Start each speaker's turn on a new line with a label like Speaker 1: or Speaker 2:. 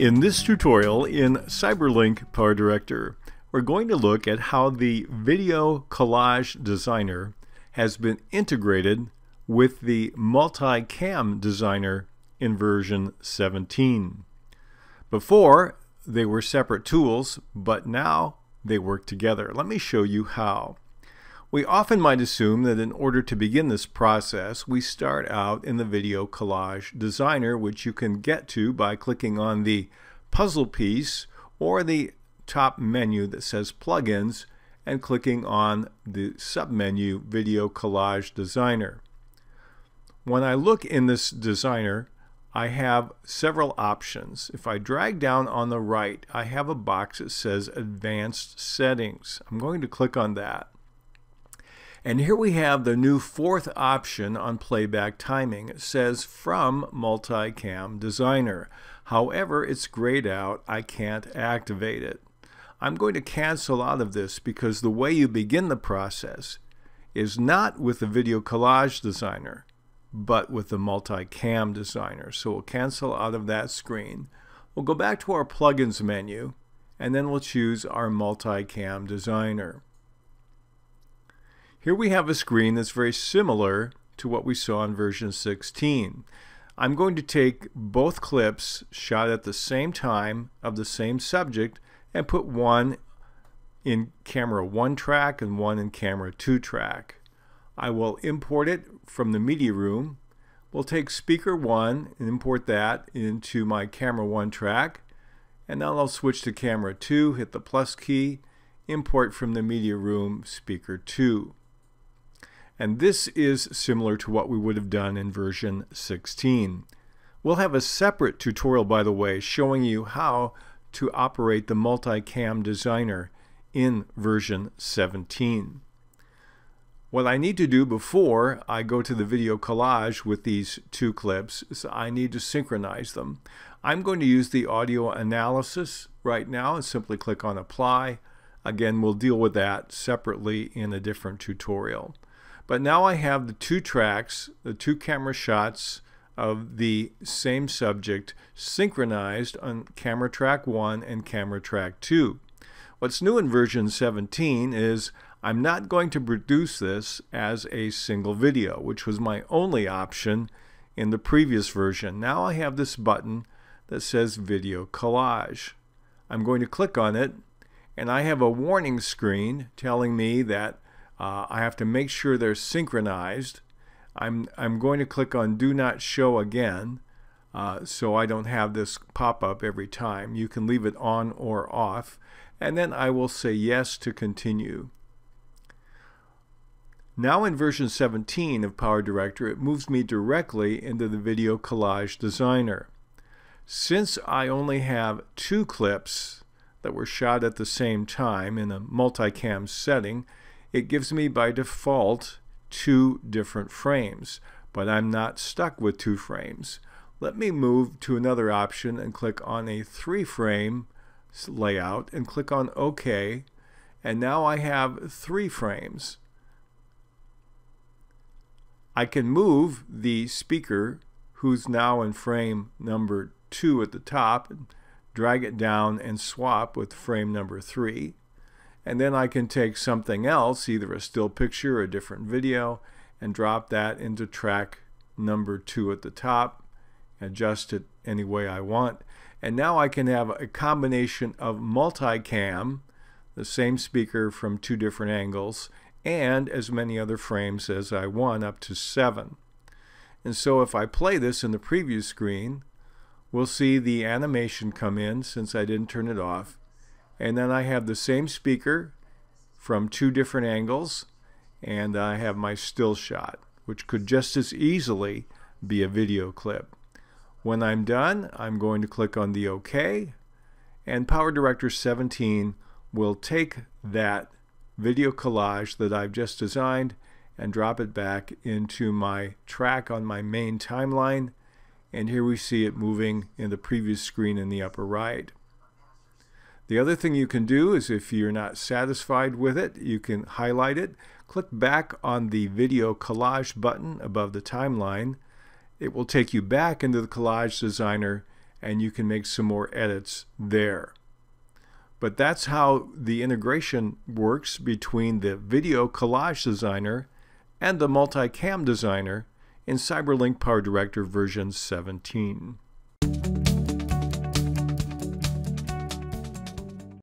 Speaker 1: In this tutorial in CyberLink Power Director, we're going to look at how the Video Collage Designer has been integrated with the Multicam Designer in version 17. Before, they were separate tools, but now they work together. Let me show you how. We often might assume that in order to begin this process, we start out in the Video Collage Designer, which you can get to by clicking on the puzzle piece or the top menu that says Plugins and clicking on the submenu Video Collage Designer. When I look in this designer, I have several options. If I drag down on the right, I have a box that says Advanced Settings. I'm going to click on that. And here we have the new fourth option on playback timing. It says from Multicam Designer. However, it's grayed out. I can't activate it. I'm going to cancel out of this because the way you begin the process is not with the Video Collage Designer, but with the Multicam Designer. So we'll cancel out of that screen. We'll go back to our Plugins menu, and then we'll choose our Multicam Designer. Here we have a screen that's very similar to what we saw in version 16. I'm going to take both clips shot at the same time of the same subject and put one in camera 1 track and one in camera 2 track. I will import it from the media room. We'll take speaker 1 and import that into my camera 1 track and now I'll switch to camera 2, hit the plus key, import from the media room speaker 2. And this is similar to what we would have done in version 16. We'll have a separate tutorial, by the way, showing you how to operate the Multicam Designer in version 17. What I need to do before I go to the video collage with these two clips is I need to synchronize them. I'm going to use the audio analysis right now and simply click on apply. Again, we'll deal with that separately in a different tutorial. But now I have the two tracks, the two camera shots of the same subject synchronized on camera track 1 and camera track 2. What's new in version 17 is I'm not going to produce this as a single video, which was my only option in the previous version. Now I have this button that says Video Collage. I'm going to click on it, and I have a warning screen telling me that uh, I have to make sure they're synchronized. I'm, I'm going to click on Do Not Show Again uh, so I don't have this pop up every time. You can leave it on or off. And then I will say Yes to continue. Now in version 17 of Power Director, it moves me directly into the Video Collage Designer. Since I only have two clips that were shot at the same time in a multicam setting, it gives me by default two different frames, but I'm not stuck with two frames. Let me move to another option and click on a three frame layout and click on OK and now I have three frames. I can move the speaker who's now in frame number 2 at the top drag it down and swap with frame number 3 and then I can take something else, either a still picture or a different video, and drop that into track number two at the top, adjust it any way I want. And now I can have a combination of multicam, the same speaker from two different angles, and as many other frames as I want, up to seven. And so if I play this in the preview screen, we'll see the animation come in since I didn't turn it off and then I have the same speaker from two different angles and I have my still shot which could just as easily be a video clip. When I'm done I'm going to click on the OK and Power Director 17 will take that video collage that I've just designed and drop it back into my track on my main timeline and here we see it moving in the previous screen in the upper right. The other thing you can do is if you're not satisfied with it, you can highlight it. Click back on the video collage button above the timeline. It will take you back into the collage designer and you can make some more edits there. But that's how the integration works between the video collage designer and the multicam designer in CyberLink PowerDirector version 17.